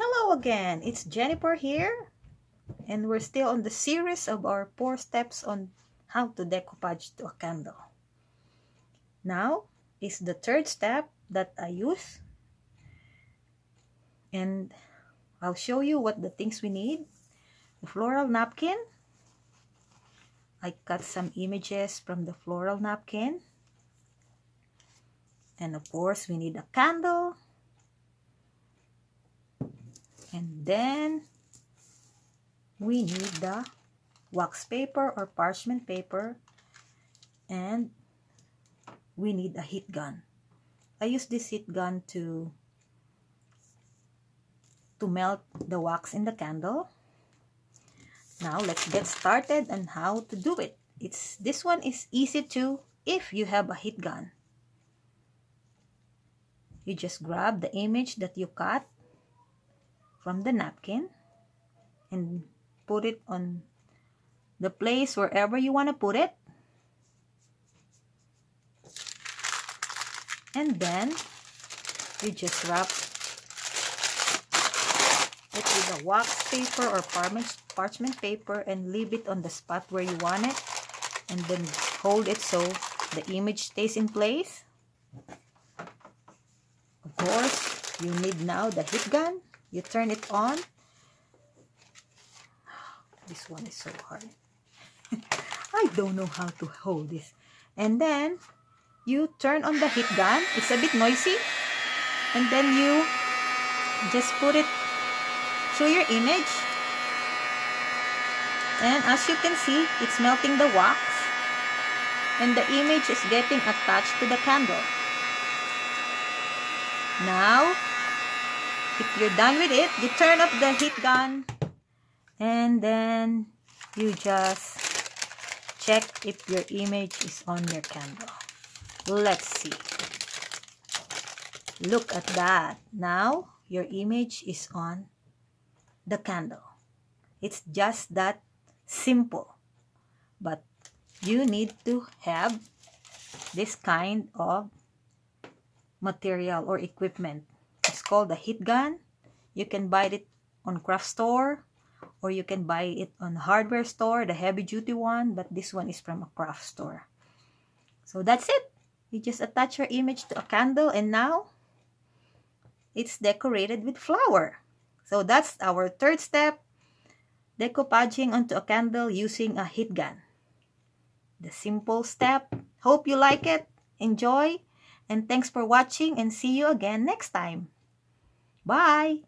Hello again, it's Jennifer here and we're still on the series of our four steps on how to decoupage to a candle. Now is the third step that I use and I'll show you what the things we need. The floral napkin. I cut some images from the floral napkin. And of course, we need a candle and then we need the wax paper or parchment paper. And we need a heat gun. I use this heat gun to to melt the wax in the candle. Now let's get started on how to do it. It's this one is easy to if you have a heat gun. You just grab the image that you cut from the napkin and put it on the place wherever you want to put it. And then you just wrap it with a wax paper or parchment paper and leave it on the spot where you want it and then hold it so the image stays in place. Of course, you need now the heat gun you turn it on. This one is so hard. I don't know how to hold this. And then, you turn on the heat gun. It's a bit noisy. And then you just put it through your image. And as you can see, it's melting the wax. And the image is getting attached to the candle. Now, if you're done with it, you turn off the heat gun and then you just check if your image is on your candle. Let's see. Look at that. Now, your image is on the candle. It's just that simple. But you need to have this kind of material or equipment called the heat gun. You can buy it on craft store or you can buy it on hardware store, the heavy duty one, but this one is from a craft store. So that's it. You just attach your image to a candle and now it's decorated with flower. So that's our third step, decoupaging onto a candle using a heat gun. The simple step. Hope you like it. Enjoy. And thanks for watching and see you again next time. Bye!